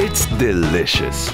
It's delicious.